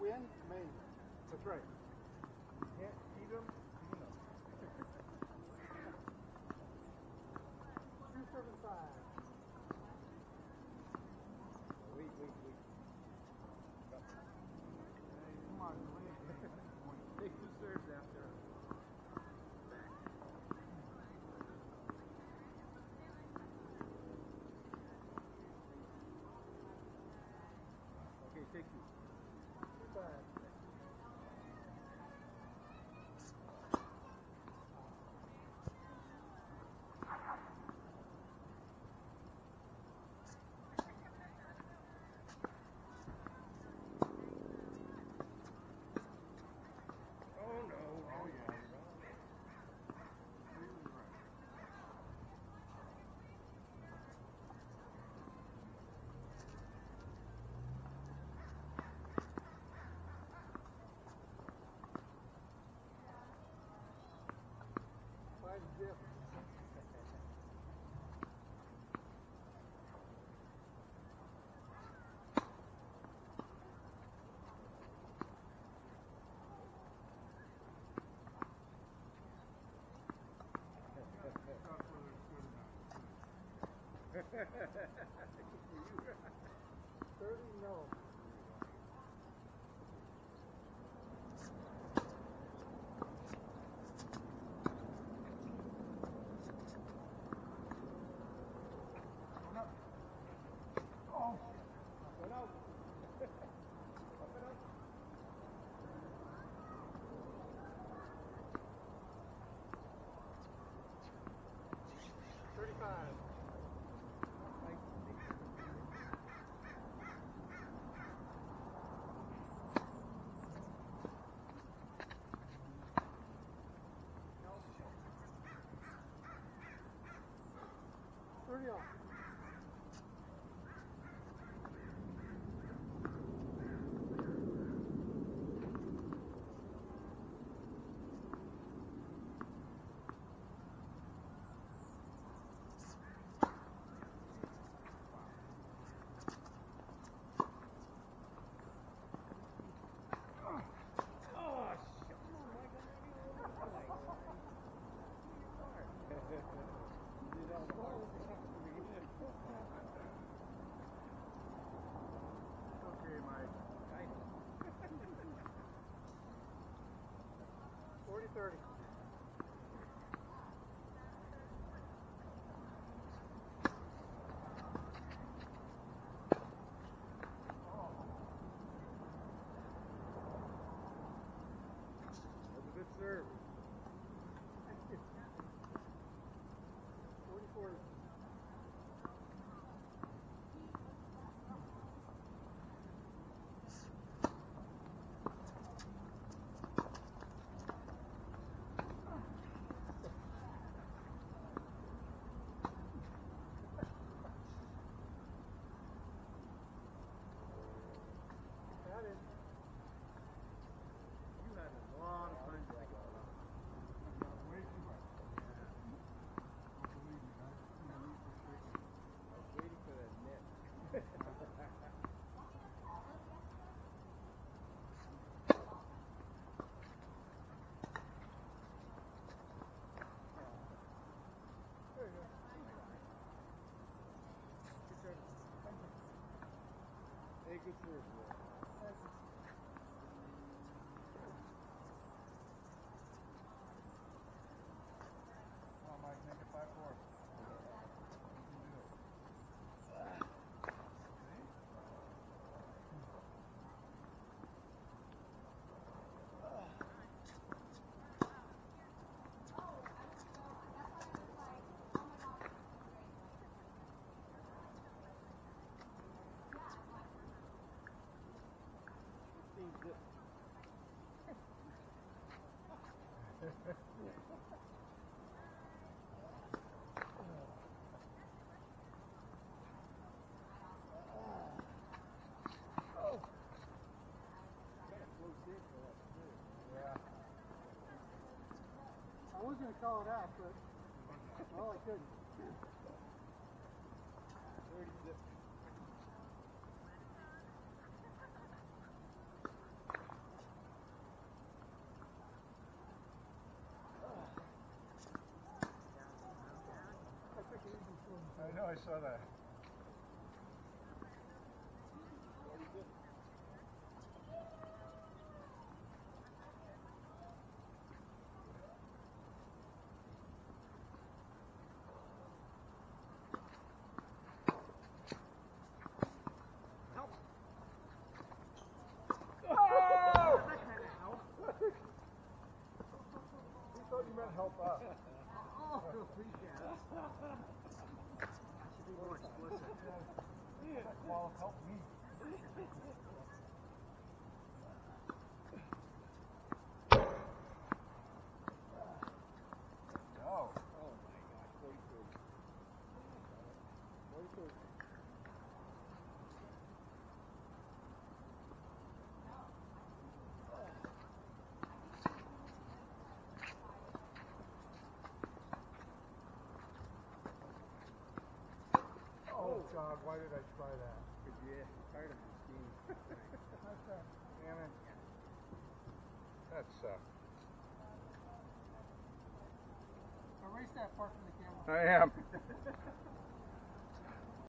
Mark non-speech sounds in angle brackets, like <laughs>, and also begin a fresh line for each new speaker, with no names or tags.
win, me. That's right. You can't beat them <laughs> Thirty no.
不是这
样。30.
I was
going to call it out, but, well, I couldn't.
I saw that.
That kind of oh! help.
He thought you meant help us. <laughs>
Oh, appreciate it. That should be more.
Well, help me. <laughs>
Oh,
why did I try that?
Because you tired of this game.
Damn it. That sucked.
Erase that part from the camera.
I am. <laughs>